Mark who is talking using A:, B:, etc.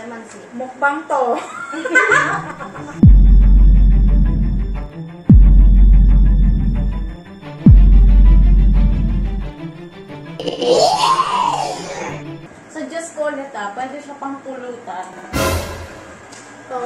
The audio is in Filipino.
A: Kalamansi.
B: Mukbang to.
A: Sa Diyos ko ulit ah, pwede siya pang pulutan.
B: So,